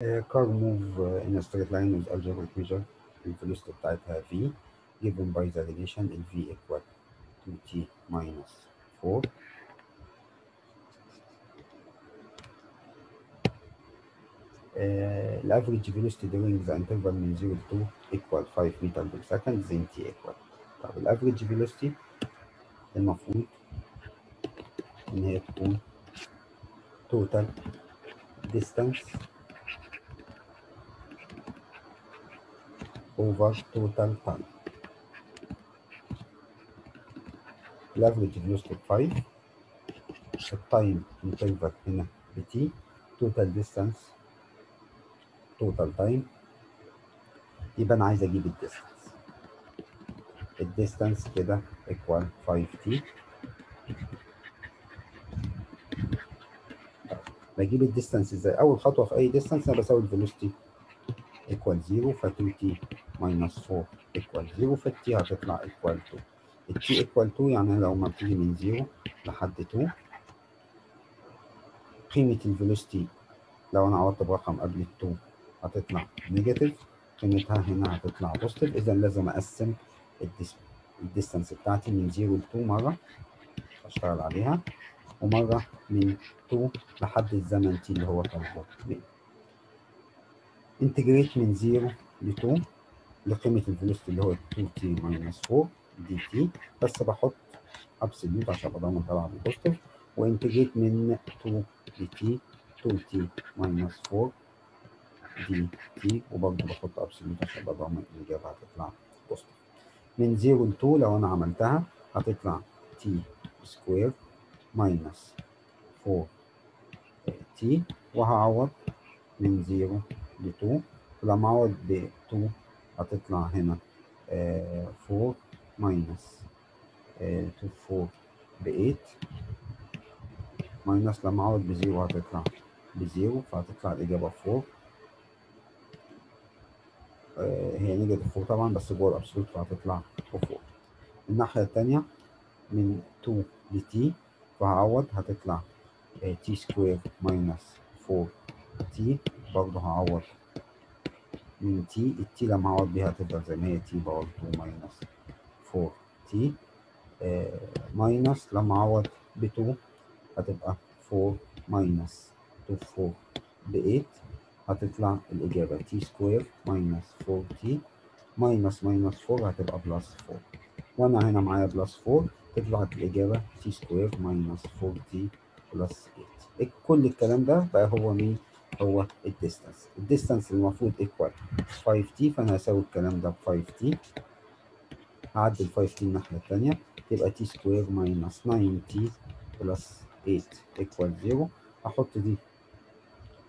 Uh, car move uh, in a straight line with algebraic measure الفيلوسيتي بتاعتها v given by the relation ال v equal 2t minus 4 uh, average velocity during the interval من 0 to 2 equal 5 meter per second then t equal طب الافريج velocity المفروض ان هي تكون total distance over total time ال average velocity 5 ال time interval هنا ب t total distance. Total time. يبقى أنا عايز أجيب ال distance ال distance كده equal 5t بجيب ال distance إزاي اول خطوه في اي distance أنا بساوي ال velocity equal 0 ف 2t minus 4 equal 0 ف ال t هتطلع equal 2 ال t equal 2 يعني لو ما بتيجي من 0 لحد 2 قيمة ال velocity لو أنا عوضت برقم قبل ال 2 هتطلع negative قيمتها هنا هتطلع positive اذا لازم أقسم ال distance بتاعتي من 0 ل 2 مرة. أشتغل عليها. ومرة من 2 لحد الزمن t اللي هو طالبه integrate من 0 ل 2 لقيمة ال velocity اللي هو 2t minus 4 dt بس بحط absolute عشان أبقى ضامن طبعا بال positive و integrate من 2 ل t 2t minus 4 dt وبرضه بحط absolute عشان أبقى ضامن الإجابة هتطلع positive من 0 ل 2 لو أنا عملتها هتطلع t square minus 4t وهعوض من 0 ل 2 ولما أعوض ب 2 هتطلع هنا آه 4 minus آه 2 4 ب 8 minus لما اعوض ب 0 هتطلع ب 0 فهتطلع الإجابة 4 آه هي negative 4 طبعا بس جوه ال absolute فهتطلع 4 الناحية التانية من 2 ل t فهعوض هتطلع t square minus 4t برضه هعوض. من t ال t لما اعوض بيها هتفضل زي ما هي t power 2 minus 4t minus لما اعوض ب 2 هتبقى 4 minus 2 4 ب 8 هتطلع الإجابة t square minus 4t minus minus 4 هتبقى plus 4 وأنا هنا معايا plus 4 تطلع الإجابة t square minus 4t plus 8 كل الكلام ده بقى هو مين؟ هو ال distance. ال distance المفروض equal 5t فأنا هساوي الكلام ده ب 5t هعدل 5t الناحية التانية. تبقى t square minus 9t plus 8 equal 0 أحط دي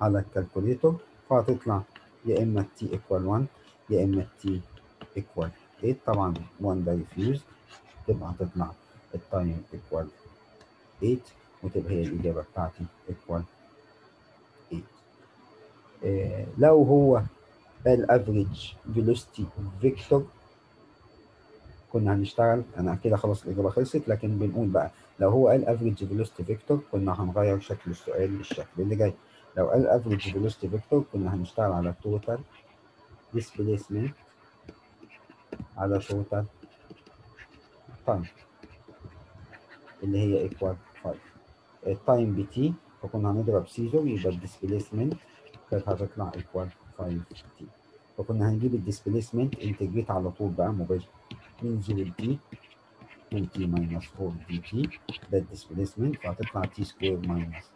على ال calculator فهتطلع يا إما t equal 1 يا إما t equal 8 طبعا 1 ده refuse تبقى هتطلع ال time equal 8 وتبقى هي الإجابة بتاعتي equal 8 إيه لو هو ال average velocity vector كنا هنشتغل أنا كده خلاص الإجابة خلصت لكن بنقول بقى لو هو قال average velocity vector كنا هنغير شكل السؤال للشكل اللي جاي. لو قال average velocity vector كنا هنشتغل على total displacement على total time اللي هي equal 5 ال time ب t فكنا هنضرب scissor يبقى ال displacement كانت هتطلع equal 5 t فكنا هنجيب ال displacement integrate على طول بقى مباشر من 0 ل t 2 t minus 4 dt ده ال displacement فهتطلع t square minus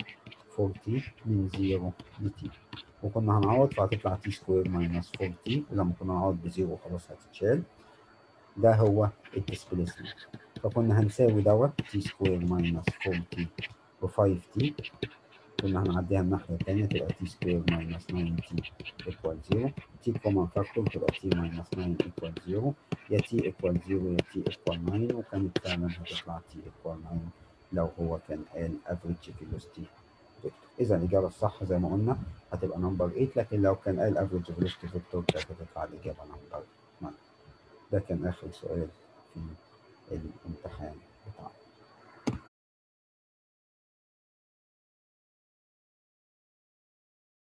4 t من 0 دي تي وكنا هنعوض فهتطلع t square minus 4 t ولما كنا نعوض ب zero خلاص هتتشال. ده هو ال displacement فكنا هنساوي دوت t square minus 4 t و 5 t كنا هنعديها الناحية التانية تبقى t square minus 9 t equal 0 t common factor تبقى t minus 9 equal 0 يا t equal 0 يا t equal 9 وكانت فعلا هتطلع t equal 9 لو هو كان قال velocity vector اذا الإجابة الصح زي ما قلنا هتبقى number 8 لكن لو كان قال average velocity vector كانت هتطلع الإجابة number 9 ده كان آخر سؤال في الامتحان بتاعنا.